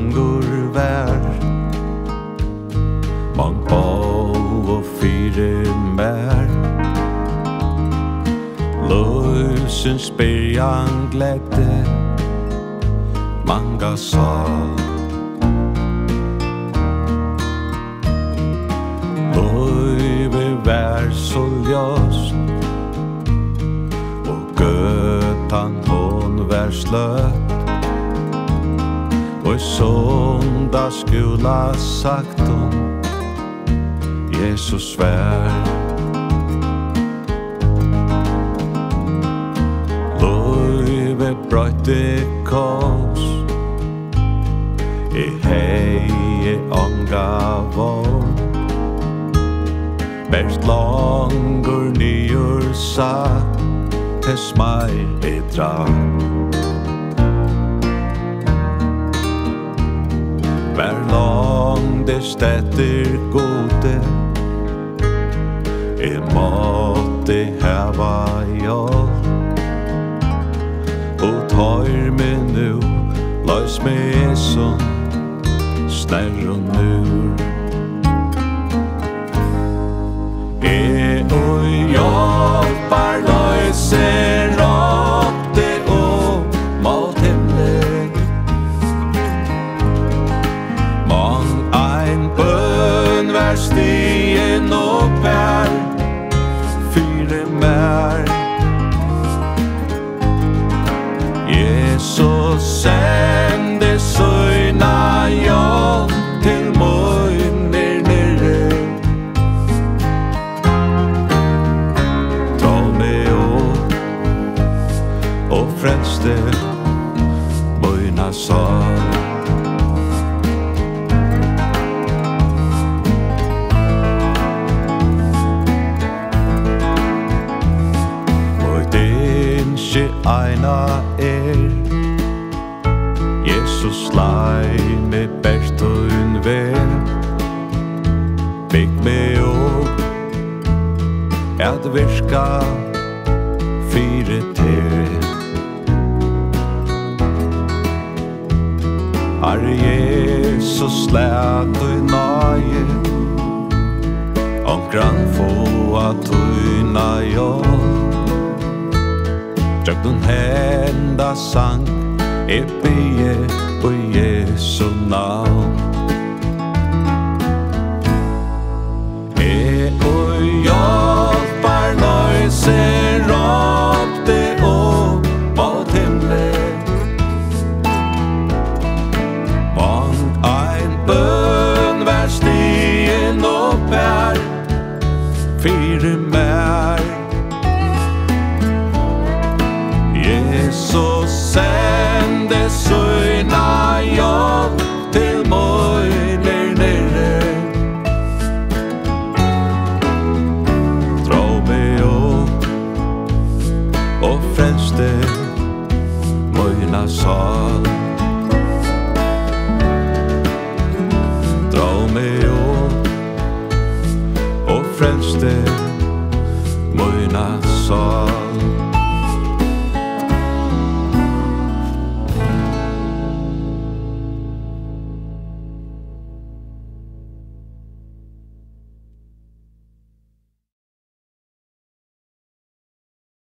langur vær. Bank på og fyre mær. Løysen spyrjan gledde Manga sal Løyve vær så ljøst Og gøtan hon vær sløst søndagsskola sagt hon Jesus svär Løyve brøyte kos I hei onga vår Bert langur nyur satt Tes mai i drakt. Vær lang der stetter gode. E måtte heva jall Og tar me nu Lais me eson Snerron ur stien og bær Fyre mær Jesus sende søgna jån til møyner nere. Ta meg opp og frelste møyna sal. eina er. Jesus lei me best un ven Bygg me opp At virka fire te Ar Jesus lät du naje Onkran få at du naje den hända sang E bie på Jesu navn. E oi jobbar nøyser opp det opp mot himmel ein bøy og frelste. Møyna sal.